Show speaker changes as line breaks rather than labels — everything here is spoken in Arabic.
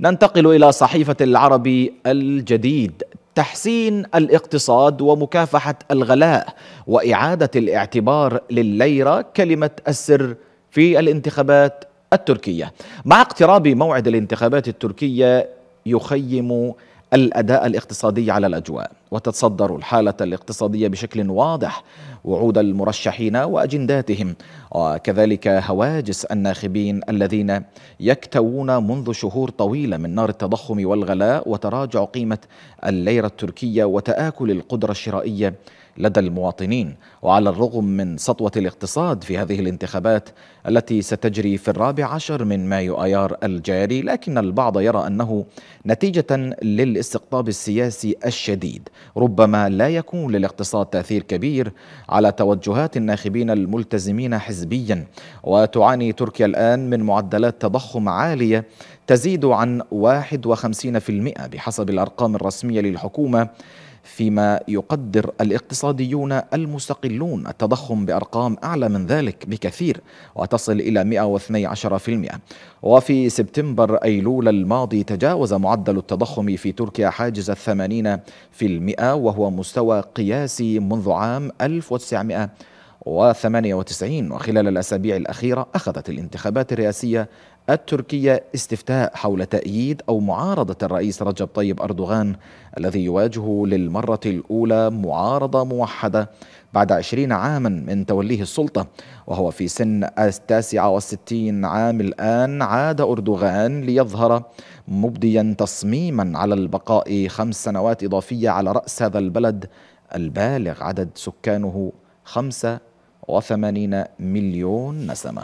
ننتقل إلى صحيفة العربي الجديد. تحسين الاقتصاد ومكافحة الغلاء وإعادة الاعتبار لليرة كلمة السر في الانتخابات التركية. مع اقتراب موعد الانتخابات التركية يخيم الأداء الاقتصادي على الأجواء. وتتصدر الحالة الاقتصادية بشكل واضح وعود المرشحين وأجنداتهم. وكذلك هواجس الناخبين الذين يكتوون منذ شهور طويلة من نار التضخم والغلاء وتراجع قيمة الليرة التركية وتآكل القدرة الشرائية لدى المواطنين. وعلى الرغم من سطوة الاقتصاد في هذه الانتخابات التي ستجري في الرابع عشر من مايو أيار الجاري لكن البعض يرى أنه نتيجة للاستقطاب السياسي الشديد. ربما لا يكون للاقتصاد تأثير كبير على توجهات الناخبين الملتزمين حزبيا. وتعاني تركيا الآن من معدلات تضخم عالية تزيد عن 51% بحسب الأرقام الرسمية للحكومة. فيما يقدر الاقتصاديون المستقلون التضخم بأرقام أعلى من ذلك بكثير وتصل إلى 112% وفي سبتمبر أيلول الماضي تجاوز معدل التضخم في تركيا حاجز الثمانين في المئة وهو مستوى قياسي منذ عام 1900 وثمانية وخلال الأسابيع الأخيرة أخذت الانتخابات الرئاسية التركية استفتاء حول تأييد أو معارضة الرئيس رجب طيب أردوغان الذي يواجه للمرة الأولى معارضة موحدة بعد عشرين عاما من توليه السلطة وهو في سن التاسعة والستين عام الآن عاد أردوغان ليظهر مبديا تصميما على البقاء خمس سنوات إضافية على رأس هذا البلد البالغ عدد سكانه خمسة وثمانين مليون نسمة.